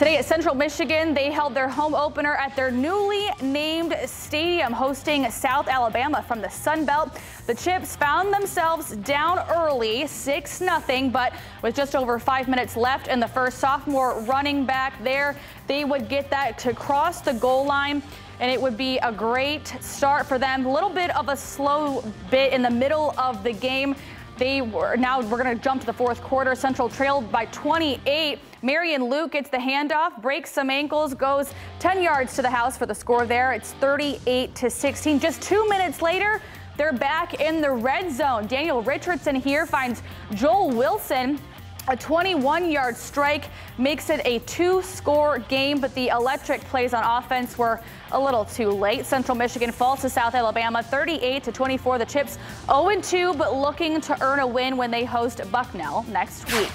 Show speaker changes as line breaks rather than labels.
Today at Central Michigan, they held their home opener at their newly named stadium, hosting South Alabama from the Sun Belt. The Chips found themselves down early, 6-0, but with just over five minutes left in the first sophomore running back there, they would get that to cross the goal line and it would be a great start for them. A little bit of a slow bit in the middle of the game. They were now we're going to jump to the fourth quarter. Central trailed by 28. Marion Lukes gets the handoff, breaks some ankles, goes 10 yards to the house for the score there. It's 38 to 16. Just two minutes later, they're back in the red zone. Daniel Richardson here finds Joel Wilson a 21-yard strike makes it a two-score game, but the electric plays on offense were a little too late. Central Michigan falls to South Alabama 38 to 24. The Chips 0-2, but looking to earn a win when they host Bucknell next week.